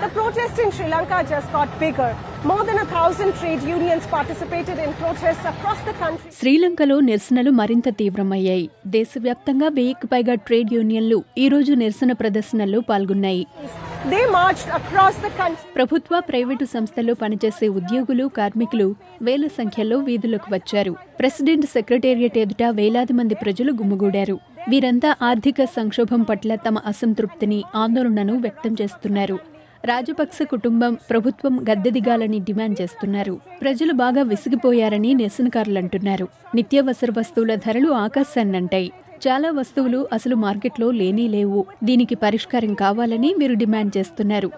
The protest in Sri Lanka just got bigger. More than a thousand trade unions participated in protests across the country. శ్రీలంకలో నిరసనలు మరింత తీవ్రమయ్యాయి దేశవ్యాప్తంగా వెయ్యికి పైగా trade యూనియన్లు ఈ రోజు నిరసన ప్రదర్శనల్లో పాల్గొన్నాయి They marched across the country. ప్రభుత్వ ప్రైవేటు సంస్థల్లో పనిచేసే ఉద్యోగులు కార్మికులు వేల సంఖ్యలో వీధులకు వచ్చారు ప్రెసిడెంట్ సెక్రటేరియట్ ఎదుట వేలాది మంది ప్రజలు గుమ్ముగూడారు వీరంతా ఆర్థిక సంక్షోభం పట్ల తమ అసంతృప్తిని ఆందోళనను వ్యక్తం చేస్తున్నారు రాజపక్స కుటుంబం ప్రభుత్వం గద్దె దిగాలని డిమాండ్ చేస్తున్నారు. ప్రజలు బాగా విసిగిపోయారని నిరసనకారులు అంటున్నారు నిత్యావసర వస్తువుల ధరలు ఆకాశాన్నంటాయి. చాలా వస్తువులు అసలు మార్కెట్లో లేనే లేవు. దీనికి పరిష్కారం కావాలని మీరు డిమాండ్ చేస్తున్నారు.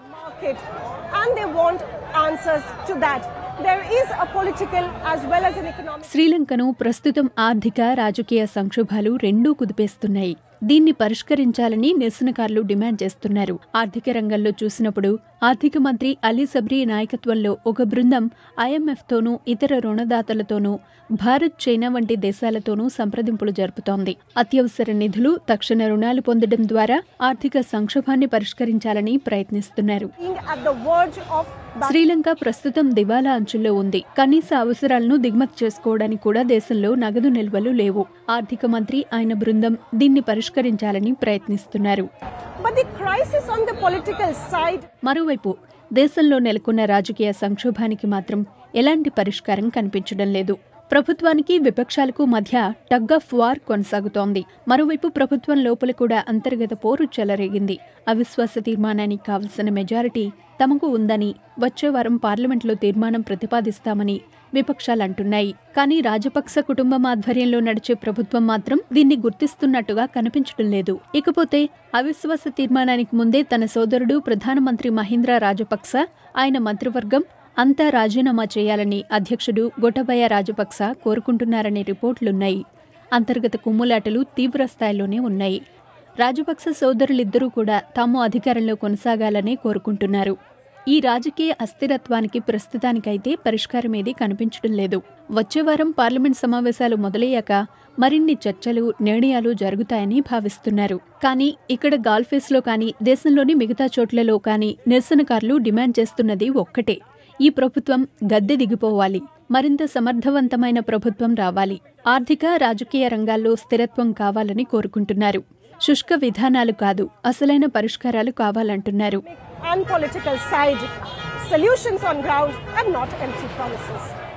శ్రీలంకను ప్రస్తుతం ఆర్థిక రాజకీయ సంక్షోభాలు రెండూ కుదిపేస్తున్నాయి. దీన్ని పరిష్కరించాలని నిరసనకారులు డిమాండ్ చేస్తున్నారు. ఆర్థిక రంగంలో చూసినప్పుడు ఆర్థిక మంత్రి అలీ సబ్రీ నాయకత్వంలో ఒక బృందం ఐఎంఎఫ్ తోనూ ఇతర రుణదాతలతోనూ భారత్ చైనా వంటి దేశాలతోనూ సంప్రదింపులు జరుపుతోంది. అత్యవసర నిధులు తక్షణ రుణాలు పొందడం ద్వారా ఆర్థిక సంక్షోభాన్ని పరిష్కరించాలని ప్రయత్నిస్తున్నారు. శ్రీలంక ప్రస్తుతం దివాలా అంచుల్లో ఉంది. కనీస అవసరాలను దిగుమతి చేసుకోవడానికి కూడా దేశంలో నగదు నిల్వలు లేవు. ఆర్థిక మంత్రి ఆయన బృందం దీన్ని పరిష్కరించాలని ప్రయత్నిస్తున్నారు. మరోవైపు దేశంలో నెలకొన్న రాజకీయ సంక్షోభానికి మాత్రం ఎలాంటి పరిష్కారం కనిపించడం లేదు. ప్రభుత్వానికి విపక్షాలకు మధ్య టగ్ ఆఫ్ వార్ కొనసాగుతోంది. మరోవైపు ప్రభుత్వం లోపల కూడా అంతర్గత పోరు చెలరేగింది. అవిశ్వాస తీర్మానానికి కావలసిన మెజారిటీ తమకు ఉందని వచ్చే వారం పార్లమెంట్లో తీర్మానం ప్రతిపాదిస్తామని విపక్షాలు అంటున్నాయి కానీ రాజపక్స కుటుంబం ఆధ్వర్యంలో నడిచే ప్రభుత్వం మాత్రం దీన్ని గుర్తిస్తున్నట్టుగా కనిపించడం లేదు. ఇకపోతే అవిశ్వాస తీర్మానానికి ముందే తన సోదరుడు ప్రధానమంత్రి మహీంద్ర రాజపక్స ఆయన మంత్రివర్గం అంతా రాజీనామా చేయాలని అధ్యక్షుడు గొటబయ రాజపక్స కోరుకుంటున్నారనే రిపోర్టులున్నాయి. అంతర్గత కుమ్ములాటలు తీవ్ర స్థాయిలోనే ఉన్నాయి. రాజపక్స సోదరులిద్దరూ కూడా తాము అధికారంలో కొనసాగాలనే కోరుకుంటున్నారు. ఈ రాజకీయ అస్థిరత్వానికి ప్రస్తుతానికైతే పరిష్కారం ఏదీ కనిపించడం లేదు. వచ్చే వారం పార్లమెంట్ సమావేశాలు మొదలయ్యాక మరిన్ని చర్చలు నిర్ణయాలు జరుగుతాయని భావిస్తున్నారు. కానీ ఇక్కడ గాల్ఫేస్లో కానీ దేశంలోని మిగతా చోట్లలో కానీ నిరసనకారులు డిమాండ్ చేస్తున్నది ఒక్కటే. ఈ ప్రభుత్వం గద్దె దిగిపోవాలి. మరింత సమర్థవంతమైన ప్రభుత్వం రావాలి. ఆర్థిక రాజకీయ రంగాల్లో స్థిరత్వం కావాలని కోరుకుంటున్నారు. శుష్క విధానాలు కాదు అసలైన పరిష్కారాలు కావాలంటున్నారు. And political side, solutions on ground and not empty promises.